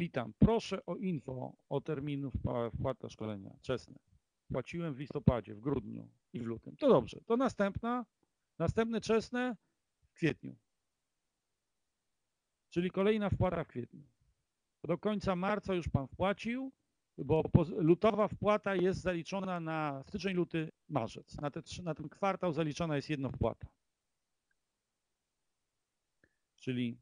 Witam. Proszę o info o terminu wpłat na szkolenia czesne. Płaciłem w listopadzie, w grudniu i w lutym. To dobrze. To następna, następne czesne w kwietniu. Czyli kolejna wpłata w kwietniu. Do końca marca już pan wpłacił, bo lutowa wpłata jest zaliczona na styczeń, luty, marzec. Na, te, na ten kwartał zaliczona jest jedna wpłata. Czyli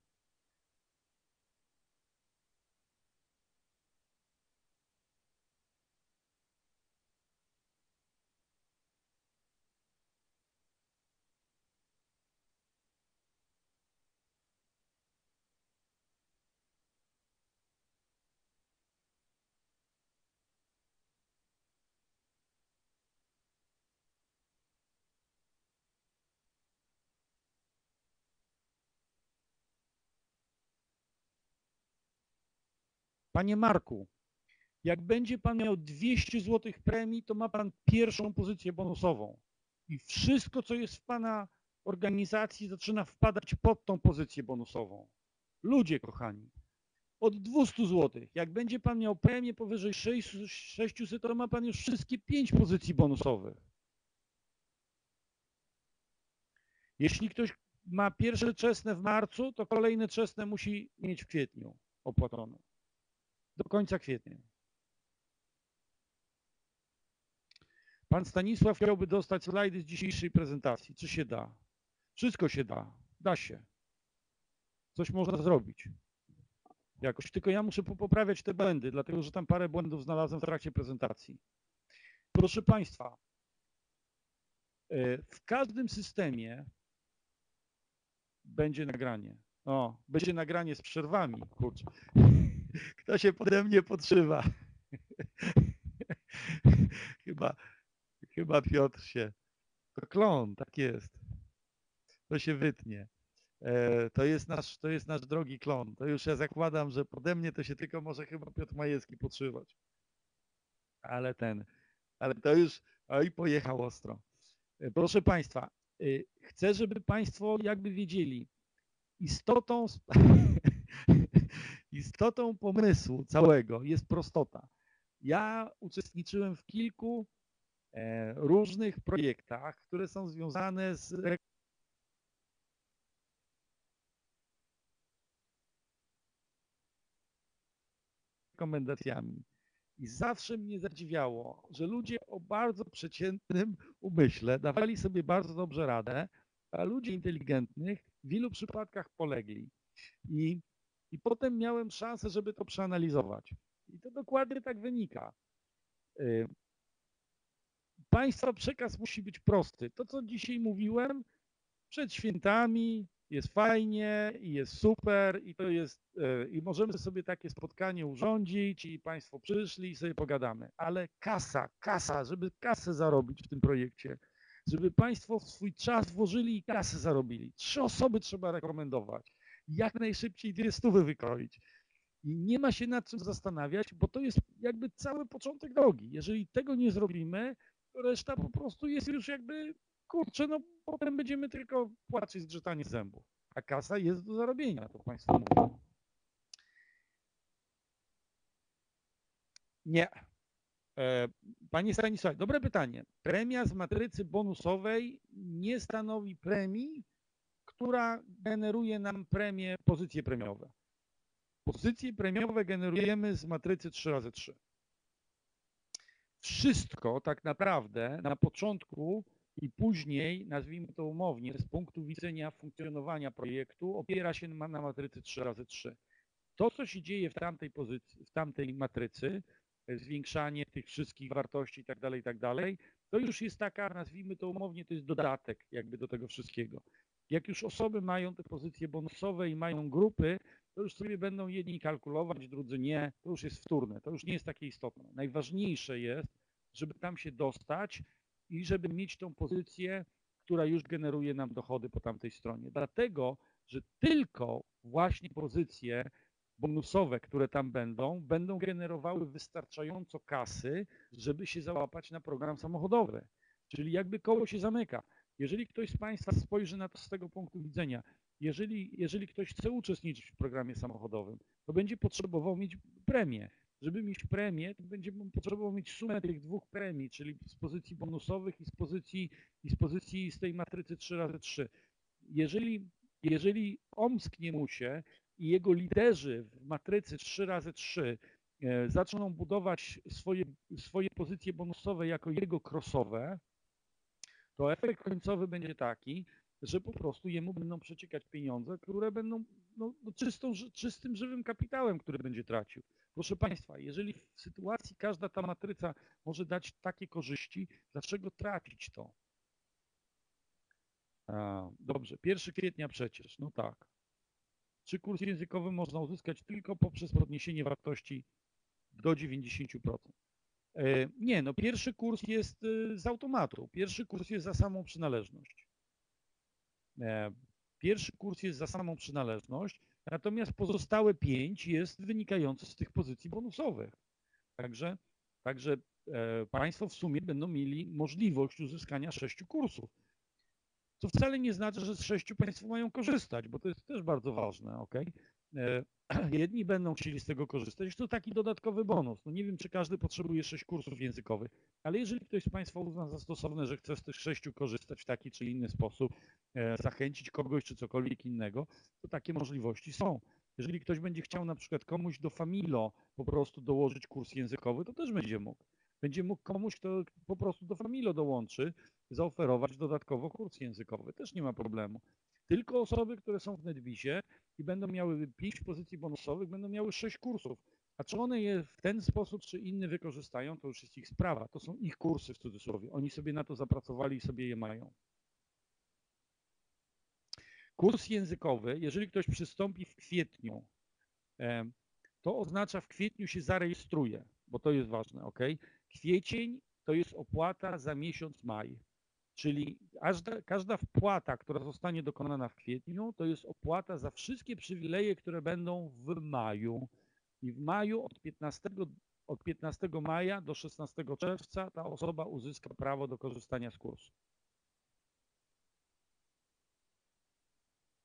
Panie Marku, jak będzie pan miał 200 zł premii, to ma pan pierwszą pozycję bonusową. I wszystko, co jest w pana organizacji, zaczyna wpadać pod tą pozycję bonusową. Ludzie kochani, od 200 zł, jak będzie pan miał premię powyżej 600, 600 to ma pan już wszystkie 5 pozycji bonusowych. Jeśli ktoś ma pierwsze czesne w marcu, to kolejne czesne musi mieć w kwietniu opłacone do końca kwietnia. Pan Stanisław chciałby dostać slajdy z dzisiejszej prezentacji. Czy się da? Wszystko się da. Da się. Coś można zrobić. Jakoś. Tylko ja muszę poprawiać te błędy, dlatego że tam parę błędów znalazłem w trakcie prezentacji. Proszę Państwa, e, w każdym systemie będzie nagranie. O, będzie nagranie z przerwami. Kurczę. Kto się pode mnie podszywa? chyba, chyba Piotr się. To klon, tak jest. To się wytnie. E, to, jest nasz, to jest nasz drogi klon. To już ja zakładam, że pode mnie to się tylko może chyba Piotr Majewski podszywać. Ale ten, ale to już, oj, pojechał ostro. E, Proszę Państwa, e, chcę, żeby Państwo jakby wiedzieli, istotą, istotą pomysłu całego jest prostota. Ja uczestniczyłem w kilku e, różnych projektach, które są związane z rekomendacjami. I zawsze mnie zadziwiało, że ludzie o bardzo przeciętnym umyśle dawali sobie bardzo dobrze radę, a ludzie inteligentnych w wielu przypadkach polegli. I, I potem miałem szansę, żeby to przeanalizować. I to dokładnie tak wynika. Y, Państwa przekaz musi być prosty. To, co dzisiaj mówiłem, przed świętami jest fajnie i jest super i to jest, y, i możemy sobie takie spotkanie urządzić i Państwo przyszli i sobie pogadamy. Ale kasa, kasa, żeby kasę zarobić w tym projekcie, żeby Państwo w swój czas włożyli i kasę zarobili. Trzy osoby trzeba rekomendować. Jak najszybciej dwie stówy wykroić. I nie ma się nad czym zastanawiać, bo to jest jakby cały początek drogi. Jeżeli tego nie zrobimy, to reszta po prostu jest już jakby, kurczę, no potem będziemy tylko płaczyć zgrzytanie zębów. A kasa jest do zarobienia, to Państwo mówią. Nie. E, Panie Stanisławie, dobre pytanie. Premia z matrycy bonusowej nie stanowi premii, która generuje nam premię, pozycje premiowe. Pozycje premiowe generujemy z matrycy 3x3. Wszystko tak naprawdę na początku i później, nazwijmy to umownie, z punktu widzenia funkcjonowania projektu opiera się na na matrycy 3x3. To, co się dzieje w tamtej pozycji, w tamtej matrycy, zwiększanie tych wszystkich wartości i tak dalej, i tak dalej, to już jest taka, nazwijmy to umownie, to jest dodatek jakby do tego wszystkiego. Jak już osoby mają te pozycje bonusowe i mają grupy, to już sobie będą jedni kalkulować, drudzy nie, to już jest wtórne, to już nie jest takie istotne. Najważniejsze jest, żeby tam się dostać i żeby mieć tą pozycję, która już generuje nam dochody po tamtej stronie. Dlatego, że tylko właśnie pozycje bonusowe, które tam będą, będą generowały wystarczająco kasy, żeby się załapać na program samochodowy. Czyli jakby koło się zamyka. Jeżeli ktoś z Państwa spojrzy na to z tego punktu widzenia, jeżeli, jeżeli ktoś chce uczestniczyć w programie samochodowym, to będzie potrzebował mieć premię. Żeby mieć premię, to będzie potrzebował mieć sumę tych dwóch premii, czyli z pozycji bonusowych i z pozycji, i z, pozycji z tej matrycy 3x3. Jeżeli, jeżeli omsknie mu się i jego liderzy w matrycy 3x3 e, zaczną budować swoje, swoje pozycje bonusowe jako jego krosowe, to efekt końcowy będzie taki, że po prostu jemu będą przeciekać pieniądze, które będą no, no czystą, czystym, żywym kapitałem, który będzie tracił. Proszę Państwa, jeżeli w sytuacji każda ta matryca może dać takie korzyści, dlaczego tracić to? A, dobrze, 1 kwietnia przecież, no tak. Czy kurs językowy można uzyskać tylko poprzez podniesienie wartości do 90%? E, nie, no pierwszy kurs jest e, z automatu. Pierwszy kurs jest za samą przynależność. E, pierwszy kurs jest za samą przynależność, natomiast pozostałe pięć jest wynikające z tych pozycji bonusowych. Także, także Państwo w sumie będą mieli możliwość uzyskania sześciu kursów. Co wcale nie znaczy, że z sześciu Państwo mają korzystać, bo to jest też bardzo ważne, ok? jedni będą chcieli z tego korzystać. To taki dodatkowy bonus. No nie wiem, czy każdy potrzebuje sześć kursów językowych, ale jeżeli ktoś z Państwa uzna za stosowne, że chce z tych sześciu korzystać w taki czy inny sposób, e, zachęcić kogoś czy cokolwiek innego, to takie możliwości są. Jeżeli ktoś będzie chciał na przykład komuś do Familo po prostu dołożyć kurs językowy, to też będzie mógł. Będzie mógł komuś, kto po prostu do Familo dołączy, zaoferować dodatkowo kurs językowy. Też nie ma problemu. Tylko osoby, które są w NetBizie i będą miały 5 pozycji bonusowych, będą miały 6 kursów. A czy one je w ten sposób czy inny wykorzystają, to już jest ich sprawa. To są ich kursy w cudzysłowie. Oni sobie na to zapracowali i sobie je mają. Kurs językowy, jeżeli ktoś przystąpi w kwietniu, to oznacza w kwietniu się zarejestruje, bo to jest ważne, ok? Kwiecień to jest opłata za miesiąc maj. Czyli każda, każda wpłata, która zostanie dokonana w kwietniu, to jest opłata za wszystkie przywileje, które będą w maju. I w maju od 15, od 15 maja do 16 czerwca ta osoba uzyska prawo do korzystania z kursu.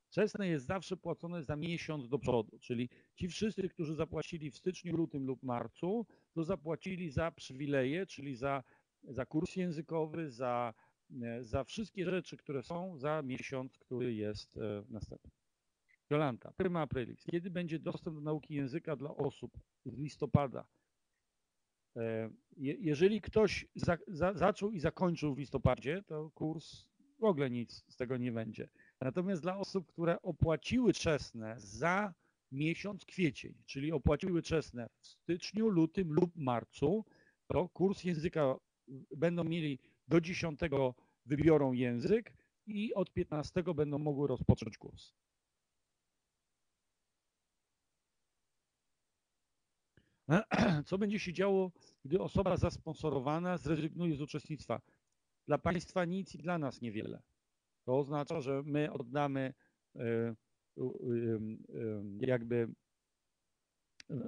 Wczesne jest zawsze płacone za miesiąc do przodu, czyli ci wszyscy, którzy zapłacili w styczniu, lutym lub marcu, to zapłacili za przywileje, czyli za, za kurs językowy, za za wszystkie rzeczy, które są za miesiąc, który jest e, następny. Jolanta, prima aprilis. Kiedy będzie dostęp do nauki języka dla osób z listopada? E, jeżeli ktoś za, za, zaczął i zakończył w listopadzie, to kurs w ogóle nic z tego nie będzie. Natomiast dla osób, które opłaciły czesne za miesiąc kwiecień, czyli opłaciły czesne w styczniu, lutym lub marcu, to kurs języka będą mieli do 10 wybiorą język i od 15 będą mogły rozpocząć kurs. Co będzie się działo, gdy osoba zasponsorowana zrezygnuje z uczestnictwa? Dla Państwa nic i dla nas niewiele. To oznacza, że my oddamy e, jakby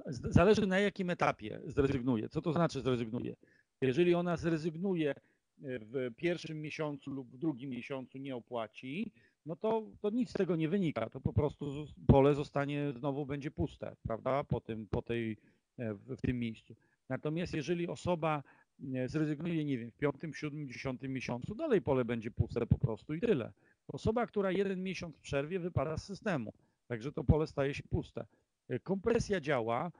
zależy na jakim etapie zrezygnuje. Co to znaczy zrezygnuje? Jeżeli ona zrezygnuje w pierwszym miesiącu lub w drugim miesiącu nie opłaci, no to, to nic z tego nie wynika. To po prostu pole zostanie, znowu będzie puste, prawda, po tym, po tej, e, w, tym miejscu. Natomiast jeżeli osoba e, zrezygnuje, nie wiem, w piątym, siódmym, dziesiątym miesiącu, dalej pole będzie puste po prostu i tyle. Osoba, która jeden miesiąc przerwie, wypada z systemu. Także to pole staje się puste. E, kompresja działa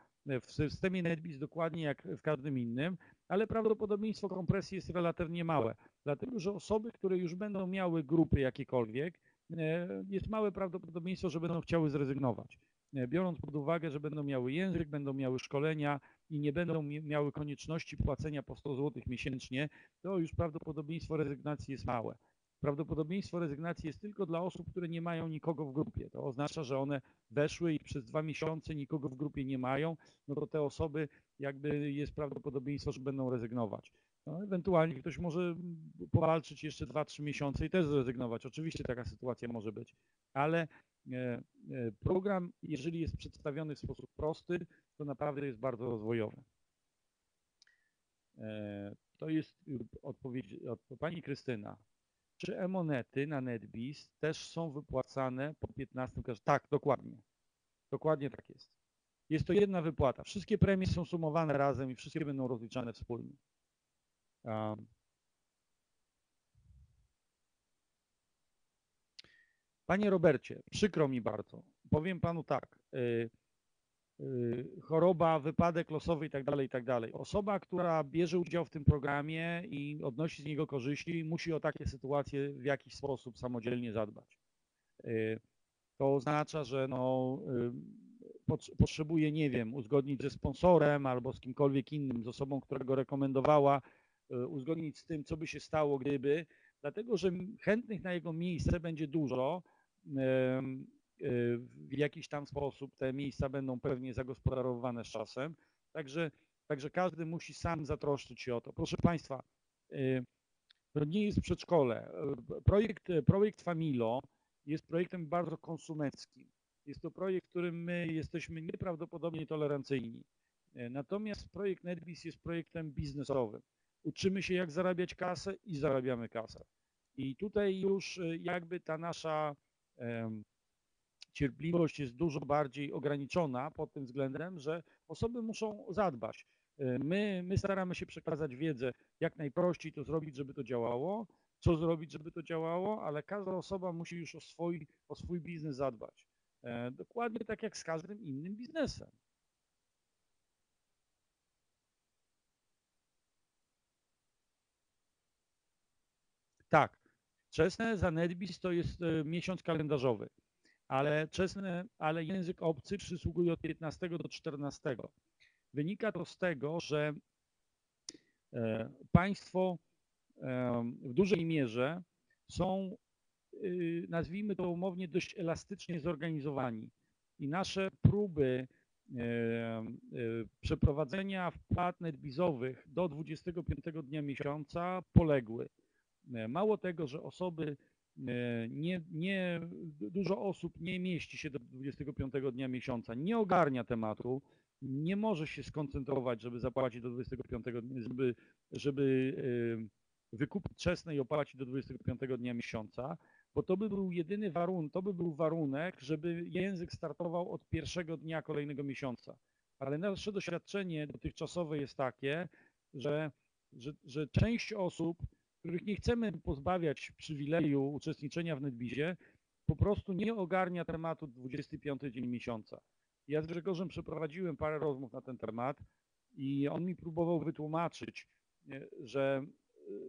w systemie NetBeans dokładnie jak w każdym innym, ale prawdopodobieństwo kompresji jest relatywnie małe, dlatego że osoby, które już będą miały grupy jakiekolwiek, e, jest małe prawdopodobieństwo, że będą chciały zrezygnować. E, biorąc pod uwagę, że będą miały język, będą miały szkolenia i nie będą miały konieczności płacenia po 100 zł miesięcznie, to już prawdopodobieństwo rezygnacji jest małe. Prawdopodobieństwo rezygnacji jest tylko dla osób, które nie mają nikogo w grupie. To oznacza, że one weszły i przez dwa miesiące nikogo w grupie nie mają, no to te osoby jakby jest prawdopodobieństwo, że będą rezygnować. No, ewentualnie ktoś może powalczyć jeszcze 2-3 miesiące i też zrezygnować. Oczywiście taka sytuacja może być, ale e, e, program, jeżeli jest przedstawiony w sposób prosty, to naprawdę jest bardzo rozwojowy. E, to jest odpowiedź od pani Krystyna. Czy e-monety na NetBiz też są wypłacane po 15 każdego. Tak, dokładnie. Dokładnie tak jest. Jest to jedna wypłata. Wszystkie premie są sumowane razem i wszystkie będą rozliczane wspólnie. Um. Panie Robercie, przykro mi bardzo. Powiem panu tak. Y, choroba, wypadek losowy i tak dalej, i tak. Osoba, która bierze udział w tym programie i odnosi z niego korzyści, musi o takie sytuacje w jakiś sposób samodzielnie zadbać. Y, to oznacza, że no, potrzebuje, nie wiem, uzgodnić ze sponsorem albo z kimkolwiek innym, z osobą, która go rekomendowała, uzgodnić z tym, co by się stało, gdyby, dlatego że chętnych na jego miejsce będzie dużo, w jakiś tam sposób te miejsca będą pewnie zagospodarowane z czasem. Także, także każdy musi sam zatroszczyć się o to. Proszę Państwa, to nie jest przedszkole. Projekt, projekt Familo jest projektem bardzo konsumenckim. Jest to projekt, w którym my jesteśmy nieprawdopodobnie tolerancyjni. Natomiast projekt NetBiz jest projektem biznesowym. Uczymy się, jak zarabiać kasę i zarabiamy kasę. I tutaj już jakby ta nasza cierpliwość jest dużo bardziej ograniczona pod tym względem, że osoby muszą zadbać. E, my, my staramy się przekazać wiedzę, jak najprościej to zrobić, żeby to działało, co zrobić, żeby to działało, ale każda osoba musi już o swój, o swój biznes zadbać. E, dokładnie tak jak z każdym innym biznesem. Tak, Czesne za NetBiz to jest e, miesiąc kalendarzowy, ale czesne, ale język obcy przysługuje od 15 do 14. Wynika to z tego, że e, państwo w dużej mierze są, y, nazwijmy to umownie, dość elastycznie zorganizowani. I nasze próby e, przeprowadzenia wpłat netbizowych do 25 dnia miesiąca poległy. E, mało tego, że osoby, e, nie, nie, dużo osób nie mieści się do 25 dnia miesiąca, nie ogarnia tematu, nie może się skoncentrować, żeby zapłacić do 25, żeby, żeby e, wykupić czesne i opłacić do 25 dnia miesiąca, bo to by był jedyny warunek, to by był warunek, żeby język startował od pierwszego dnia kolejnego miesiąca. Ale nasze doświadczenie dotychczasowe jest takie, że, że, że część osób których nie chcemy pozbawiać przywileju uczestniczenia w NetBizie, po prostu nie ogarnia tematu 25 dzień miesiąca. Ja z Grzegorzem przeprowadziłem parę rozmów na ten temat i on mi próbował wytłumaczyć, że,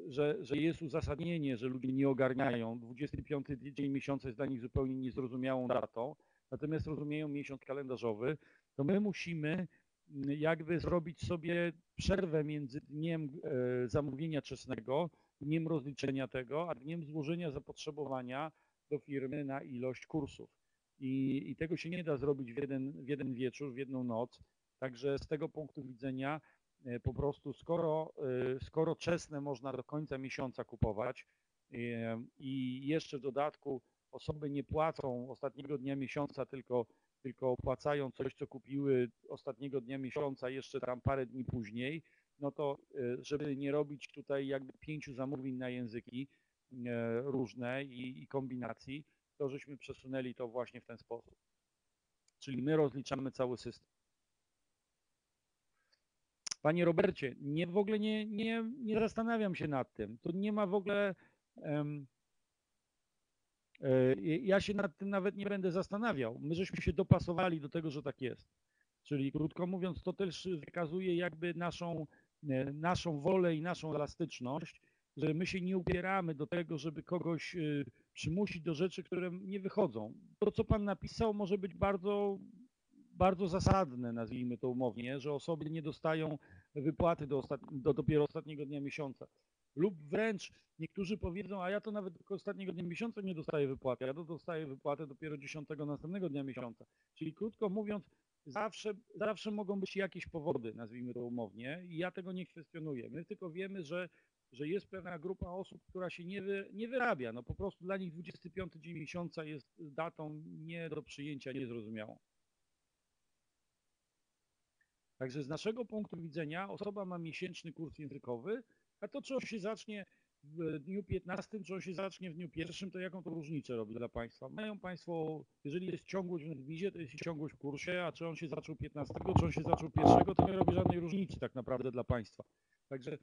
że, że jest uzasadnienie, że ludzie nie ogarniają. 25 dzień miesiąca jest dla nich zupełnie niezrozumiałą datą, natomiast rozumieją miesiąc kalendarzowy, to my musimy jakby zrobić sobie przerwę między dniem e, zamówienia czesnego dniem rozliczenia tego, a dniem złożenia zapotrzebowania do firmy na ilość kursów. I, i tego się nie da zrobić w jeden, w jeden wieczór, w jedną noc. Także z tego punktu widzenia e, po prostu skoro, e, skoro czesne można do końca miesiąca kupować e, i jeszcze w dodatku osoby nie płacą ostatniego dnia miesiąca, tylko, tylko opłacają coś, co kupiły ostatniego dnia miesiąca jeszcze tam parę dni później, no to e, żeby nie robić tutaj jakby pięciu zamówień na języki e, różne i, i kombinacji, to żeśmy przesunęli to właśnie w ten sposób. Czyli my rozliczamy cały system. Panie Robercie, nie w ogóle nie, nie, nie zastanawiam się nad tym. To nie ma w ogóle. Um, ja się nad tym nawet nie będę zastanawiał. My żeśmy się dopasowali do tego, że tak jest. Czyli krótko mówiąc, to też wykazuje jakby naszą naszą wolę i naszą elastyczność, że my się nie upieramy do tego, żeby kogoś e, przymusić do rzeczy, które nie wychodzą. To, co Pan napisał, może być bardzo, bardzo zasadne, nazwijmy to umownie, że osoby nie dostają wypłaty do, do dopiero ostatniego dnia miesiąca. Lub wręcz niektórzy powiedzą, a ja to nawet do ostatniego dnia miesiąca nie dostaję wypłaty, ja to dostaję wypłatę dopiero 10 następnego dnia miesiąca. Czyli krótko mówiąc, zawsze, zawsze mogą być jakieś powody, nazwijmy to umownie, i ja tego nie kwestionuję. My tylko wiemy, że, że jest pewna grupa osób, która się nie, wy, nie wyrabia. No po prostu dla nich 25 dzień miesiąca jest datą nie do przyjęcia, niezrozumiałą. Także z naszego punktu widzenia osoba ma miesięczny kurs językowy, a to czy on się zacznie w dniu 15, czy on się zacznie w dniu pierwszym, to jaką to różnicę robi dla Państwa? Mają Państwo, jeżeli jest ciągłość w Netbizie, to jest ciągłość w kursie, a czy on się zaczął 15, czy on się zaczął pierwszego, to nie robi żadnej różnicy tak naprawdę dla Państwa. Także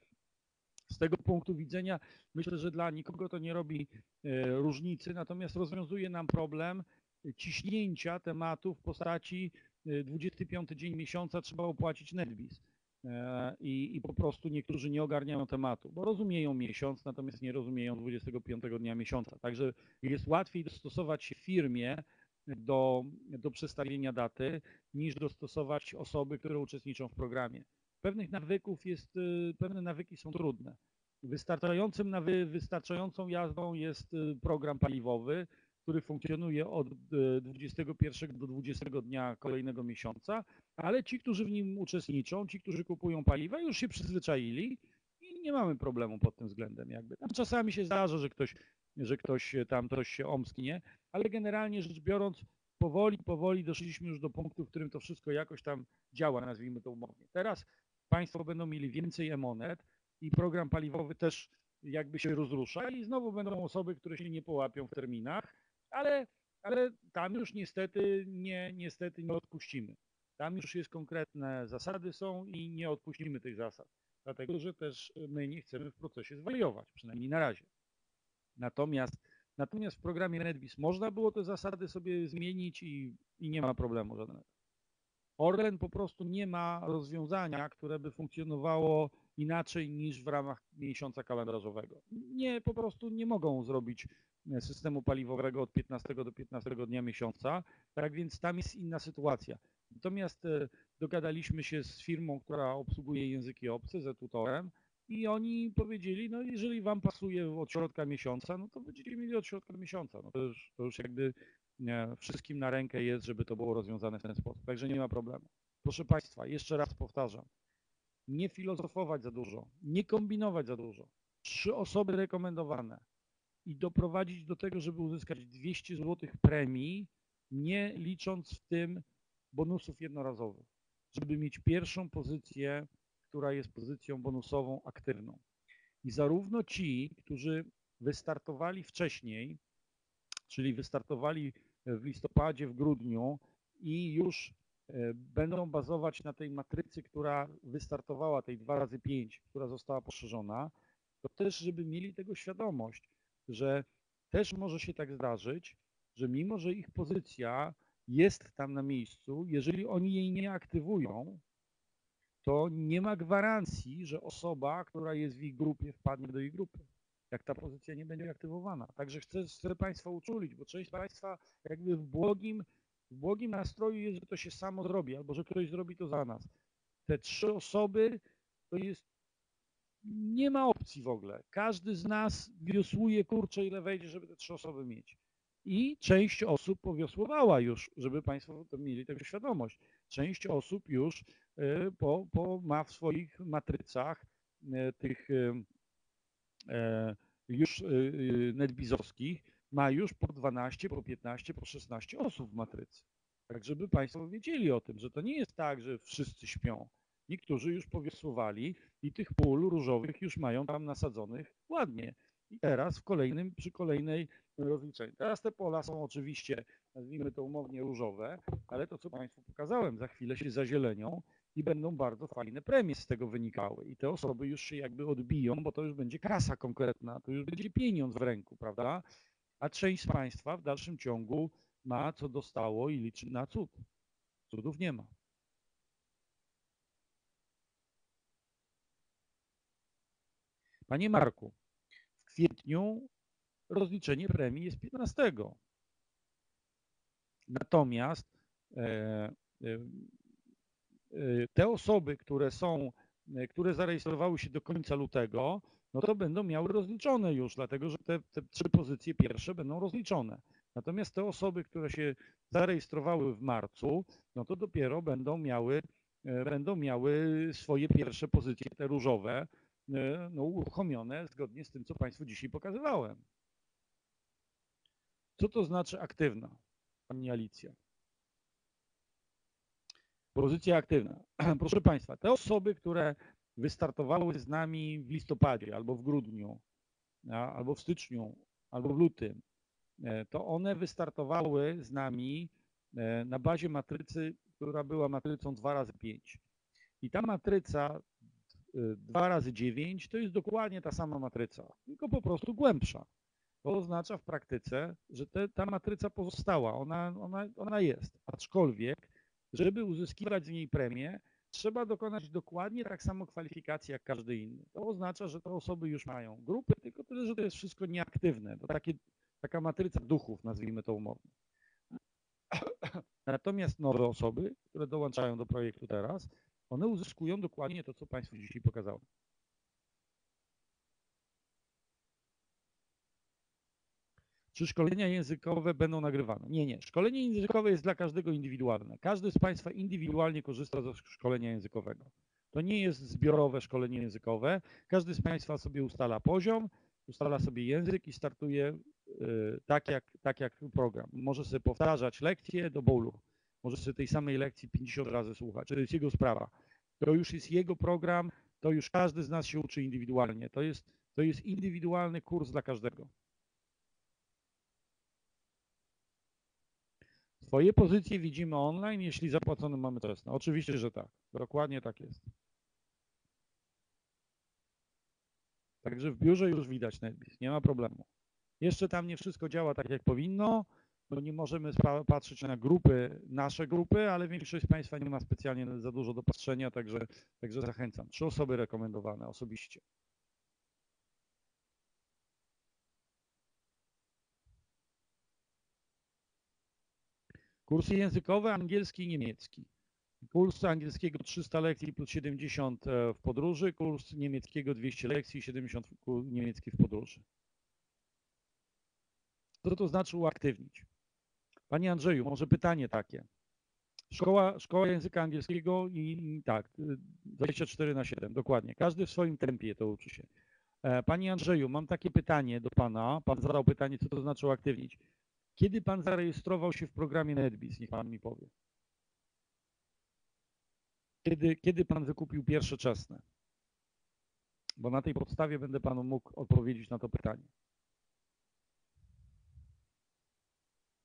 z tego punktu widzenia myślę, że dla nikogo to nie robi e, różnicy, natomiast rozwiązuje nam problem ciśnięcia tematu w postaci 25 e, dzień miesiąca trzeba opłacić NetBiz. E, I, I, po prostu niektórzy nie ogarniają tematu, bo rozumieją miesiąc, natomiast nie rozumieją 25 dnia miesiąca. Także jest łatwiej dostosować się firmie do, do przestawienia daty, niż dostosować osoby, które uczestniczą w programie. Pewnych nawyków jest, y, pewne nawyki są trudne. Wystarczającym wystarczającą jazdą jest y, program paliwowy, który funkcjonuje od 21 y, do 20 dnia kolejnego miesiąca, ale ci, którzy w nim uczestniczą, ci, którzy kupują paliwa, już się przyzwyczaili i nie mamy problemu pod tym względem. Jakby. Tam czasami się zdarza, że ktoś, że ktoś tam coś się omsknie, ale generalnie rzecz biorąc, powoli, powoli doszliśmy już do punktu, w którym to wszystko jakoś tam działa, nazwijmy to umownie. Teraz Państwo będą mieli więcej e-monet i program paliwowy też jakby się rozrusza i znowu będą osoby, które się nie połapią w terminach, ale, ale tam już niestety nie, niestety nie odpuścimy. Tam już jest konkretne zasady są i nie odpuścimy tych zasad, dlatego że też my nie chcemy w procesie zwariować, przynajmniej na razie. Natomiast, natomiast w programie NetBiz można było te zasady sobie zmienić i, i nie ma problemu żadnego. Orlen po prostu nie ma rozwiązania, które by funkcjonowało inaczej niż w ramach miesiąca kalendarzowego. Nie, po prostu nie mogą zrobić systemu paliwowego od 15 do 15 dnia miesiąca, tak więc tam jest inna sytuacja. Natomiast e, dogadaliśmy się z firmą, która obsługuje języki obce, z tutorem i oni powiedzieli, no jeżeli wam pasuje od środka miesiąca, no to będziecie mieli od środka miesiąca. No to już, to już jakby wszystkim na rękę jest, żeby to było rozwiązane w ten sposób. Także nie ma problemu. Proszę Państwa, jeszcze raz powtarzam, nie filozofować za dużo, nie kombinować za dużo. Trzy osoby rekomendowane i doprowadzić do tego, żeby uzyskać 200 zł premii, nie licząc w tym bonusów jednorazowych, żeby mieć pierwszą pozycję, która jest pozycją bonusową aktywną. I zarówno ci, którzy wystartowali wcześniej, czyli wystartowali w listopadzie, w grudniu i już e, będą bazować na tej matrycy, która wystartowała, tej 2 razy 5, która została poszerzona, to też, żeby mieli tego świadomość, że też może się tak zdarzyć, że mimo, że ich pozycja jest tam na miejscu, jeżeli oni jej nie aktywują, to nie ma gwarancji, że osoba, która jest w ich grupie, wpadnie do ich grupy jak ta pozycja nie będzie aktywowana. Także chcę, chcę Państwa uczulić, bo część Państwa jakby w błogim, w błogim nastroju jest, że to się samo zrobi, albo że ktoś zrobi to za nas. Te trzy osoby to jest nie ma opcji w ogóle. Każdy z nas wiosłuje kurczę ile wejdzie, żeby te trzy osoby mieć. I część osób powiosłowała już, żeby Państwo mieli tego świadomość. Część osób już e, po, po ma w swoich matrycach e, tych e, już netbizowskich ma już po 12, po 15, po 16 osób w matrycy. Tak, żeby Państwo wiedzieli o tym, że to nie jest tak, że wszyscy śpią. Niektórzy już powiosłowali i tych pól różowych już mają tam nasadzonych ładnie. I teraz w kolejnym, przy kolejnej rozliczeniu. Teraz te pola są oczywiście, nazwijmy to umownie różowe, ale to co Państwu pokazałem, za chwilę się zazielenią i będą bardzo fajne premie z tego wynikały. I te osoby już się jakby odbiją, bo to już będzie kasa konkretna, to już będzie pieniądz w ręku, prawda? A część z Państwa w dalszym ciągu ma co dostało i liczy na cud. Cudów nie ma. Panie Marku, w kwietniu rozliczenie premii jest 15. Natomiast e, e, Y, te osoby, które są, które zarejestrowały się do końca lutego, no to będą miały rozliczone już, dlatego że te, te trzy pozycje pierwsze będą rozliczone. Natomiast te osoby, które się zarejestrowały w marcu, no to dopiero będą miały, będą miały swoje pierwsze pozycje, te różowe, no, uruchomione zgodnie z tym, co Państwu dzisiaj pokazywałem. Co to znaczy aktywna, Pani Alicja? Pozycja aktywna. Proszę Państwa, te osoby, które wystartowały z nami w listopadzie albo w grudniu, albo w styczniu, albo w lutym, to one wystartowały z nami na bazie matrycy, która była matrycą 2 razy 5. I ta matryca 2 razy 9 to jest dokładnie ta sama matryca, tylko po prostu głębsza. To oznacza w praktyce, że te, ta matryca pozostała, ona, ona, ona jest. Aczkolwiek, żeby uzyskiwać z niej premię, trzeba dokonać dokładnie tak samo kwalifikacji jak każdy inny. To oznacza, że te osoby już mają grupy, tylko tyle, że to jest wszystko nieaktywne. To takie, taka matryca duchów, nazwijmy to umownie. Natomiast nowe osoby, które dołączają do projektu teraz, one uzyskują dokładnie to, co Państwu dzisiaj pokazałem. Czy szkolenia językowe będą nagrywane? Nie, nie. Szkolenie językowe jest dla każdego indywidualne. Każdy z Państwa indywidualnie korzysta ze szkolenia językowego. To nie jest zbiorowe szkolenie językowe. Każdy z Państwa sobie ustala poziom, ustala sobie język i startuje y, tak jak, tak jak program. Może sobie powtarzać lekcje do bólu. Może sobie tej samej lekcji 50 razy słuchać. To jest jego sprawa. To już jest jego program, to już każdy z nas się uczy indywidualnie. To jest, to jest indywidualny kurs dla każdego. Swoje pozycje widzimy online, jeśli zapłacone mamy czesne. Oczywiście, że tak. Dokładnie tak jest. Także w biurze już widać NetBiz, nie ma problemu. Jeszcze tam nie wszystko działa tak, jak powinno, bo nie możemy patrzeć na grupy, nasze grupy, ale większość Państwa nie ma specjalnie za dużo do patrzenia, także, także zachęcam. Trzy osoby rekomendowane osobiście. Kursy językowe, angielski i niemiecki. Kurs angielskiego 300 lekcji plus 70 e, w podróży, kurs niemieckiego 200 lekcji, 70 niemiecki w podróży. Co to znaczy uaktywnić? Panie Andrzeju, może pytanie takie. Szkoła, szkoła języka angielskiego i, tak, 24 na 7, dokładnie. Każdy w swoim tempie to uczy się. E, panie Andrzeju, mam takie pytanie do Pana. Pan zadał pytanie, co to znaczy uaktywnić. Kiedy Pan zarejestrował się w programie NetBiz? Niech Pan mi powie. Kiedy, kiedy Pan wykupił pierwsze czesne? Bo na tej podstawie będę Panu mógł odpowiedzieć na to pytanie.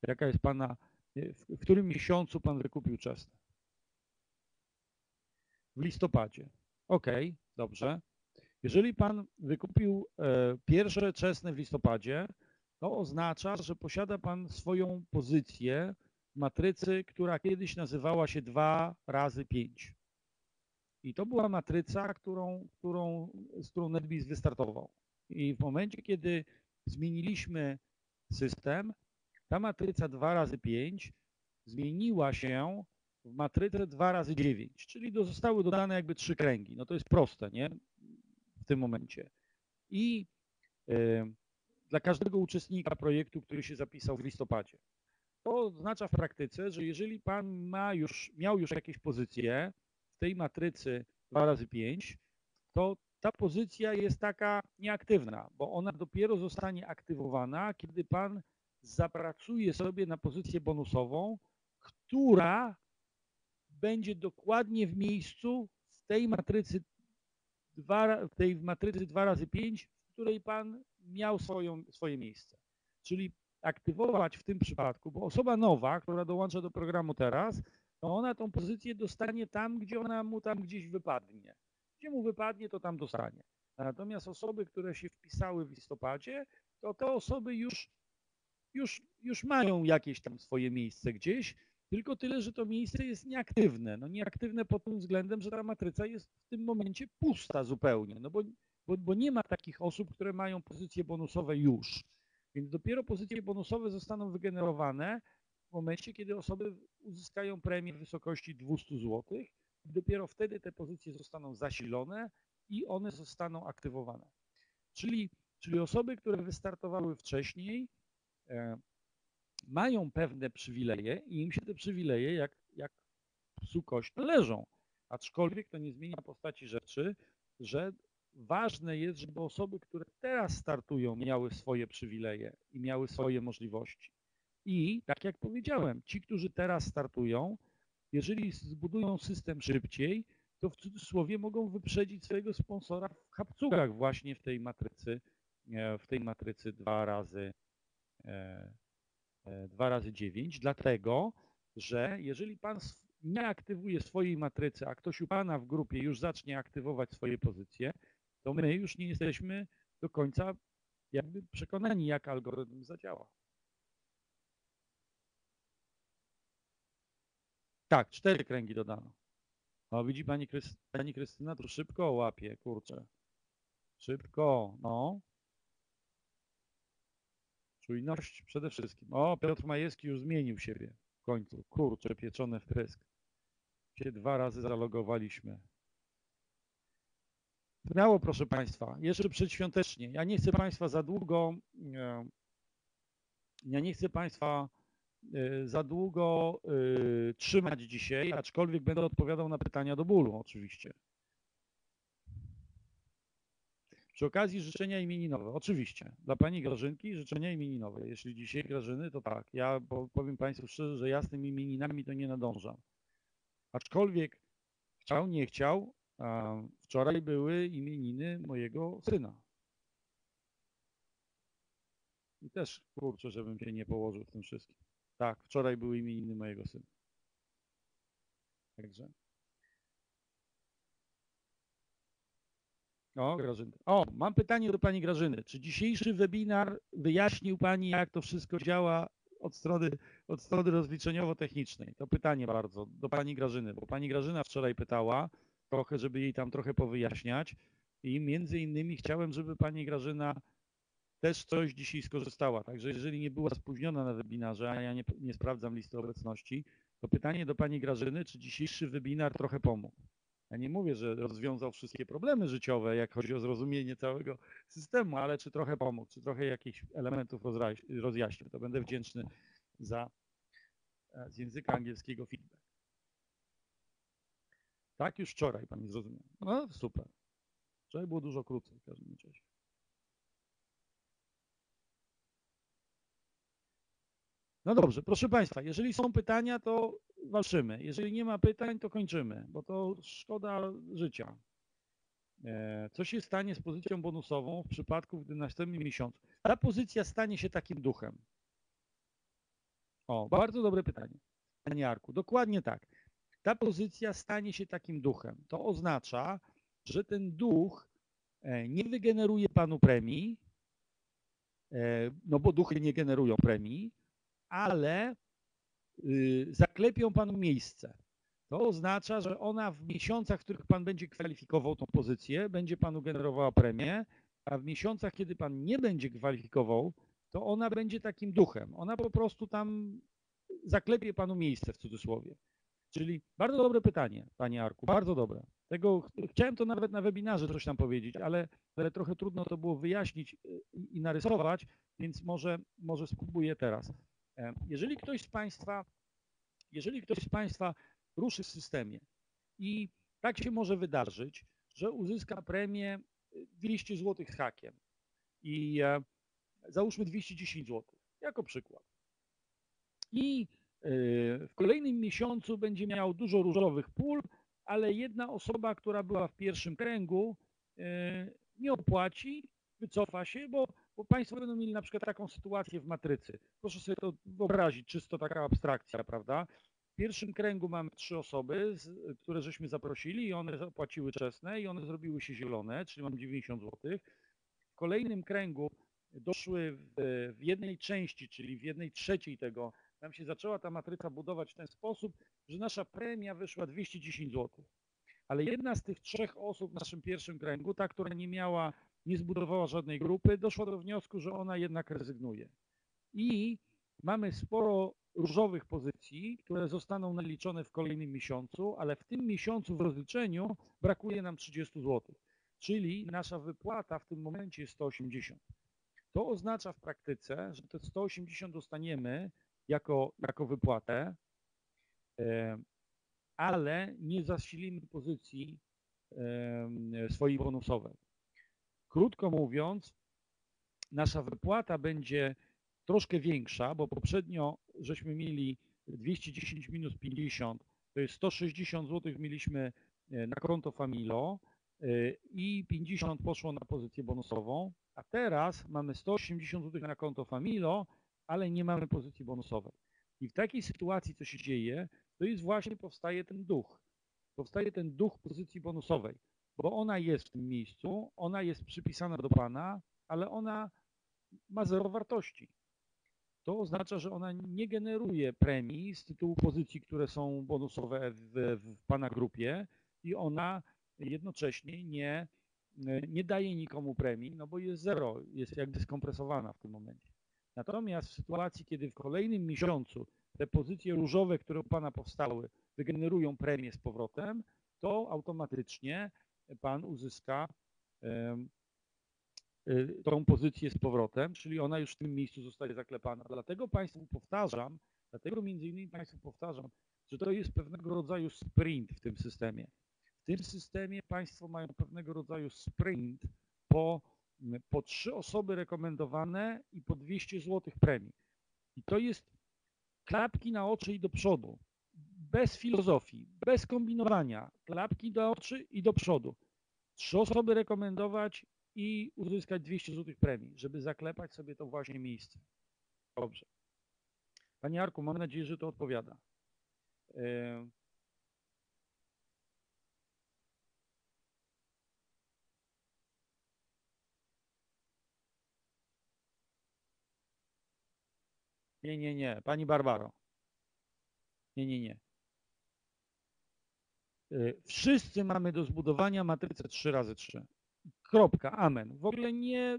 Jaka jest Pana, w którym miesiącu Pan wykupił czesne? W listopadzie. Ok, dobrze. Jeżeli Pan wykupił e, pierwsze czesne w listopadzie, to oznacza, że posiada Pan swoją pozycję w matrycy, która kiedyś nazywała się 2 razy 5. I to była matryca, którą, którą, z którą NetBeans wystartował. I w momencie, kiedy zmieniliśmy system, ta matryca 2 razy 5 zmieniła się w matrycę 2 razy 9, czyli zostały dodane jakby trzy kręgi. No to jest proste, nie? W tym momencie. I y, dla każdego uczestnika projektu, który się zapisał w listopadzie. To oznacza w praktyce, że jeżeli Pan ma już, miał już jakieś pozycje w tej matrycy 2 razy 5, to ta pozycja jest taka nieaktywna, bo ona dopiero zostanie aktywowana, kiedy Pan zapracuje sobie na pozycję bonusową, która będzie dokładnie w miejscu w tej matrycy 2, tej matrycy 2 razy 5, w której Pan miał swoją, swoje miejsce. Czyli aktywować w tym przypadku, bo osoba nowa, która dołącza do programu teraz, to ona tą pozycję dostanie tam, gdzie ona mu tam gdzieś wypadnie. Gdzie mu wypadnie, to tam dostanie. Natomiast osoby, które się wpisały w listopadzie, to te osoby już, już, już mają jakieś tam swoje miejsce gdzieś, tylko tyle, że to miejsce jest nieaktywne. No nieaktywne pod tym względem, że ta matryca jest w tym momencie pusta zupełnie, no bo bo, bo nie ma takich osób, które mają pozycje bonusowe już. Więc dopiero pozycje bonusowe zostaną wygenerowane w momencie, kiedy osoby uzyskają premię w wysokości 200 zł. I dopiero wtedy te pozycje zostaną zasilone i one zostaną aktywowane. Czyli, czyli osoby, które wystartowały wcześniej, mają pewne przywileje i im się te przywileje jak, jak psu kość należą. Aczkolwiek to nie zmienia postaci rzeczy, że ważne jest, żeby osoby, które teraz startują, miały swoje przywileje i miały swoje możliwości. I tak jak powiedziałem, ci, którzy teraz startują, jeżeli zbudują system szybciej, to w cudzysłowie mogą wyprzedzić swojego sponsora w kapcugach właśnie w tej matrycy e, w tej matrycy 2 razy, 2 razy 9, dlatego że jeżeli Pan nie aktywuje swojej matrycy, a ktoś u Pana w grupie już zacznie aktywować swoje pozycje, to my już nie jesteśmy do końca jakby przekonani, jak algorytm zadziała. Tak, cztery kręgi dodano. O, widzi pani, Krys pani Krystyna, to szybko łapie, kurczę. Szybko, no. Czujność przede wszystkim. O, Piotr Majewski już zmienił siebie w końcu. Kurczę, pieczone w prysk. Się dwa razy zalogowaliśmy. Śmiało, proszę Państwa, jeszcze przedświątecznie. Ja nie chcę Państwa za długo, ja nie chcę Państwa e, za długo e, trzymać dzisiaj, aczkolwiek będę odpowiadał na pytania do bólu oczywiście. Przy okazji życzenia imieninowe, oczywiście. Dla Pani Grażynki życzenia imieninowe. Jeśli dzisiaj Grażyny, to tak. Ja powiem Państwu szczerze, że ja z tymi imieninami to nie nadążam. Aczkolwiek chciał, nie chciał, Wczoraj były imieniny mojego syna. I też kurczę, żebym się nie położył w tym wszystkim. Tak, wczoraj były imieniny mojego syna. Także. O, Grażynka. O, mam pytanie do Pani Grażyny. Czy dzisiejszy webinar wyjaśnił Pani, jak to wszystko działa od strony, od strony rozliczeniowo-technicznej? To pytanie bardzo do Pani Grażyny, bo Pani Grażyna wczoraj pytała, trochę, żeby jej tam trochę powyjaśniać. I między innymi chciałem, żeby pani Grażyna też coś dzisiaj skorzystała. Także jeżeli nie była spóźniona na webinarze, a ja nie, nie sprawdzam listy obecności, to pytanie do pani Grażyny, czy dzisiejszy webinar trochę pomógł? Ja nie mówię, że rozwiązał wszystkie problemy życiowe, jak chodzi o zrozumienie całego systemu, ale czy trochę pomógł, czy trochę jakichś elementów rozjaśnił. To będę wdzięczny za e, z języka angielskiego feedback. Tak, już wczoraj pani zrozumiał. No super. Wczoraj było dużo krócej w każdym razie. No dobrze, proszę Państwa, jeżeli są pytania, to walczymy. Jeżeli nie ma pytań, to kończymy, bo to szkoda życia. E, co się stanie z pozycją bonusową w przypadku, gdy w następnym miesiącu? Ta pozycja stanie się takim duchem. O, bardzo dobre pytanie, Panie Arku. Dokładnie tak ta pozycja stanie się takim duchem. To oznacza, że ten duch e, nie wygeneruje panu premii, e, no bo duchy nie generują premii, ale zaklepią panu miejsce. To oznacza, że ona w miesiącach, w których pan będzie kwalifikował tą pozycję, będzie panu generowała premię, a w miesiącach, kiedy pan nie będzie kwalifikował, to ona będzie takim duchem. Ona po prostu tam zaklepie panu miejsce w cudzysłowie. Czyli bardzo dobre pytanie, Panie Arku, bardzo dobre. Tego, chciałem to nawet na webinarze coś tam powiedzieć, ale, ale trochę trudno to było wyjaśnić y, i narysować, więc może, może spróbuję teraz. Jeżeli ktoś z Państwa, jeżeli ktoś z Państwa ruszy w systemie i tak się może wydarzyć, że uzyska premię 200 zł z hakiem i e, załóżmy 210 zł, jako przykład. I w kolejnym miesiącu będzie miał dużo różowych pól, ale jedna osoba, która była w pierwszym kręgu, e, nie opłaci, wycofa się, bo, bo Państwo będą mieli na przykład taką sytuację w matrycy. Proszę sobie to wyobrazić, czysto taka abstrakcja, prawda? W pierwszym kręgu mamy trzy osoby, które żeśmy zaprosili i one zapłaciły czesne i one zrobiły się zielone, czyli mam 90 zł. W kolejnym kręgu doszły w, w jednej części, czyli w jednej trzeciej tego nam się zaczęła ta matryca budować w ten sposób, że nasza premia wyszła 210 zł. Ale jedna z tych trzech osób w naszym pierwszym kręgu, ta, która nie miała, nie zbudowała żadnej grupy, doszła do wniosku, że ona jednak rezygnuje. I mamy sporo różowych pozycji, które zostaną naliczone w kolejnym miesiącu, ale w tym miesiącu w rozliczeniu brakuje nam 30 zł. Czyli nasza wypłata w tym momencie jest 180. To oznacza w praktyce, że te 180 dostaniemy jako, jako wypłatę, e, ale nie zasilimy pozycji swojej bonusowej. Krótko mówiąc, nasza wypłata będzie troszkę większa, bo poprzednio żeśmy mieli 210 minus 50, to jest 160 zł mieliśmy e, na konto Familo, y, i 50 poszło na pozycję bonusową, a teraz mamy 180 zł na konto Familo, ale nie mamy pozycji bonusowej. I w takiej sytuacji, co się dzieje, to jest właśnie powstaje ten duch. Powstaje ten duch pozycji bonusowej, bo ona jest w tym miejscu, ona jest przypisana do Pana, ale ona ma zero wartości. To oznacza, że ona nie generuje premii z tytułu pozycji, które są bonusowe w, w Pana grupie i ona jednocześnie nie, nie daje nikomu premii, no bo jest zero, jest jakby skompresowana w tym momencie. Natomiast w sytuacji, kiedy w kolejnym miesiącu te pozycje różowe, które u Pana powstały, wygenerują premię z powrotem, to automatycznie Pan uzyska y, tą pozycję z powrotem, czyli ona już w tym miejscu zostaje zaklepana. Dlatego Państwu powtarzam, dlatego między innymi Państwu powtarzam, że to jest pewnego rodzaju sprint w tym systemie. W tym systemie Państwo mają pewnego rodzaju sprint po, po trzy osoby rekomendowane i po 200 zł premii. I to jest klapki na oczy i do przodu, bez filozofii, bez kombinowania, klapki do oczy i do przodu. Trzy osoby rekomendować i uzyskać 200 zł premii, żeby zaklepać sobie to właśnie miejsce. Dobrze. Panie Arku, mam nadzieję, że to odpowiada. E, Nie, nie, nie. Pani Barbaro. Nie, nie, nie. Y, wszyscy mamy do zbudowania matrycę 3 razy 3 Kropka. Amen. W ogóle nie...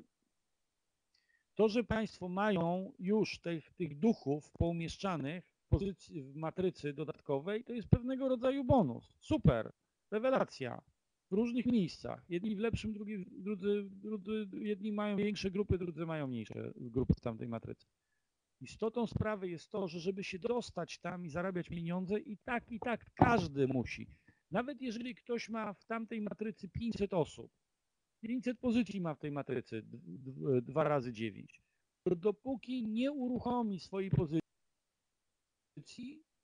To, że Państwo mają już tych, tych duchów poumieszczanych w, pozycji, w matrycy dodatkowej, to jest pewnego rodzaju bonus. Super. Rewelacja. W różnych miejscach. Jedni w lepszym, drugi, drudzy, drudzy, jedni mają większe grupy, drudzy mają mniejsze grupy w tamtej matrycy. Istotą sprawy jest to, że żeby się dostać tam i zarabiać pieniądze i tak, i tak każdy musi. Nawet jeżeli ktoś ma w tamtej matrycy 500 osób, 500 pozycji ma w tej matrycy 2 razy 9, to dopóki nie uruchomi swojej pozycji,